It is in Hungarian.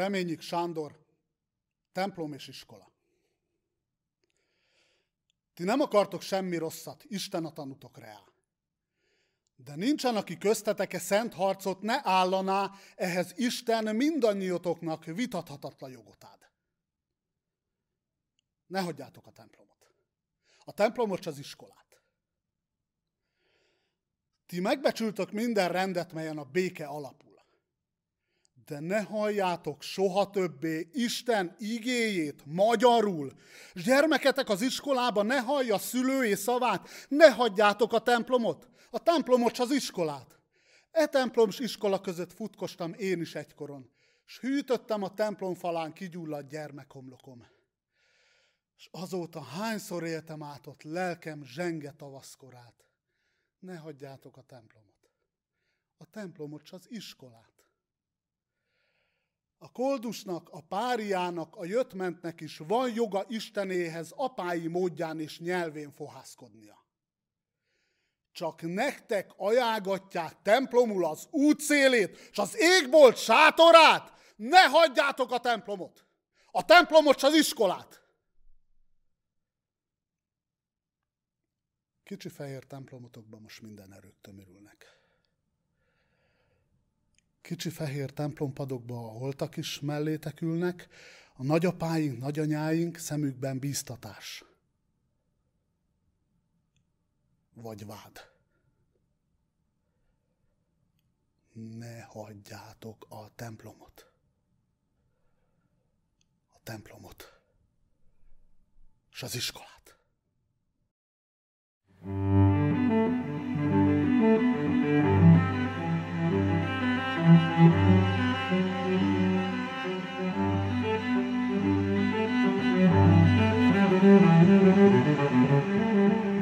Reményik Sándor, templom és iskola. Ti nem akartok semmi rosszat, Isten a tanutok reál. De nincsen, aki köztetek-e szent harcot ne állaná, ehhez Isten mindannyiotoknak vitathatatlan jogot ad. Ne hagyjátok a templomot. A templomot az iskolát. Ti megbecsültök minden rendet, melyen a béke alapul de ne halljátok soha többé Isten igéjét magyarul. És gyermeketek az iskolába ne hallja szülői szavát, ne hagyjátok a templomot. A templomot az iskolát. E templom iskola között futkostam én is egykoron, és hűtöttem a templom falán kigyulladt gyermekhomlokom. És azóta hányszor éltem át ott lelkem zsenge tavaszkorát. Ne hagyjátok a templomot. A templomot az iskolát. A koldusnak, a páriának, a jöttmentnek is van joga Istenéhez apái módján és nyelvén fohászkodnia. Csak nektek ajágatják templomul az útszélét, és az égbolt sátorát, ne hagyjátok a templomot. A templomot az iskolát. Kicsi fehér templomotokban most minden erők tömörülnek kicsi fehér templompadokba a holtak is mellétek ülnek, a nagyapáink, nagyanyáink szemükben bíztatás. Vagy vád. Ne hagyjátok a templomot. A templomot. És az iskolát. Thank you.